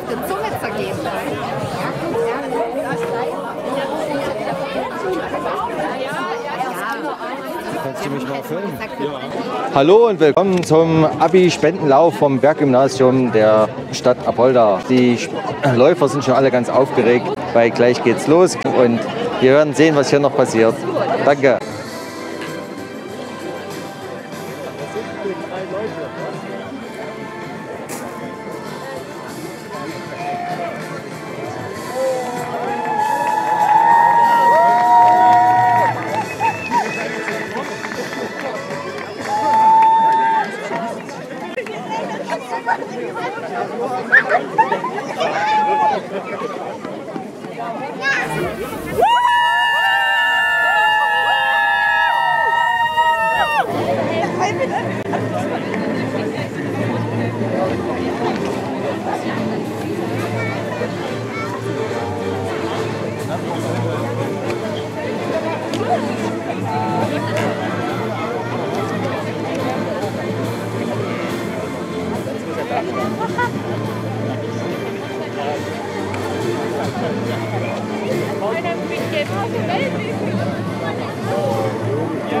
auf der Zunge zergehen. Kannst du mich mal filmen? Hallo und willkommen zum Abi-Spendenlauf vom Berggymnasium der Stadt Apolda. Die Läufer sind schon alle ganz aufgeregt, weil gleich geht's los und wir werden sehen, was hier noch passiert. Danke. Das Thank you. Einer mit dem Welt ist. Ja,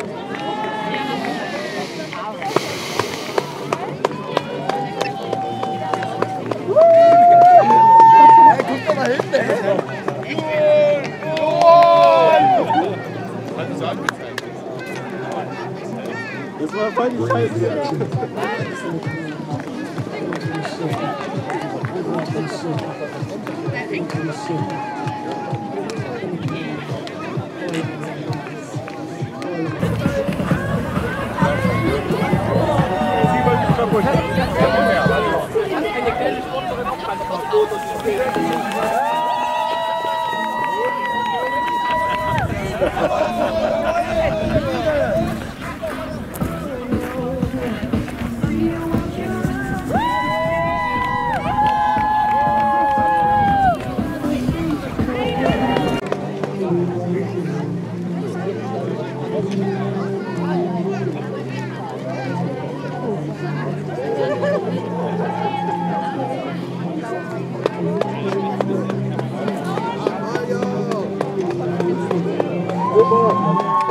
vai, vai vai, vai Ha ha ha! Good ball.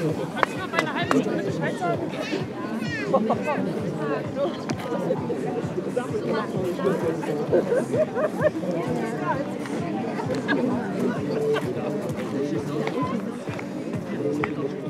Kannst du mal bei einer Stunde Bescheid sagen? Ja.